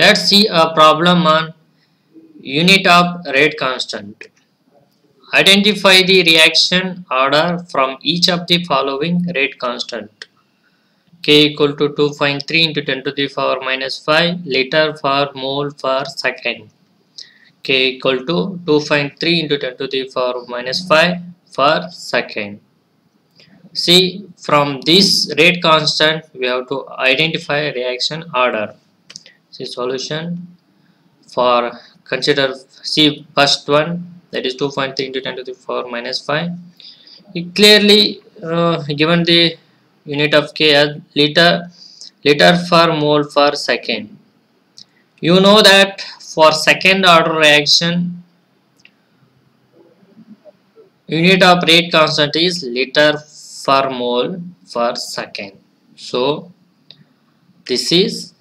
Let's see a problem on unit of rate constant. Identify the reaction order from each of the following rate constant. K equal to 2.3 into 10 to the power minus 5 liter per mole per second. K equal to 2.3 into 10 to the power minus 5 per second. See from this rate constant we have to identify reaction order see solution for consider see first one that is 2.3 into 10 to the power minus 5 it clearly uh, given the unit of k as liter liter per mole per second. You know that for second order reaction unit of rate constant is liter per mole per second. So this is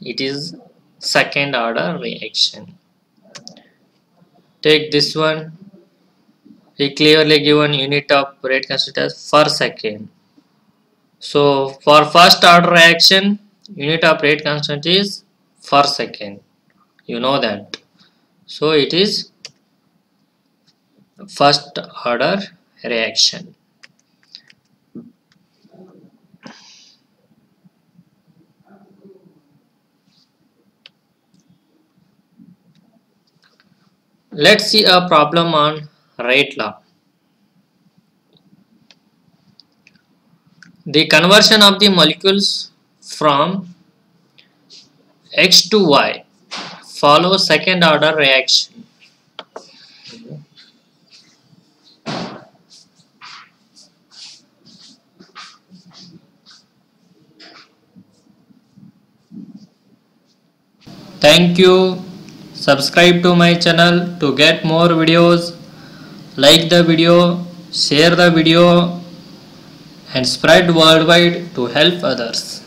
it is second order reaction. Take this one. We clearly given unit of rate constant as per second. So for first order reaction unit of rate constant is per second. You know that. So it is first order reaction Let's see a problem on rate law. The conversion of the molecules from X to Y follows second order reaction. Thank you subscribe to my channel to get more videos. Like the video share the video and spread worldwide to help others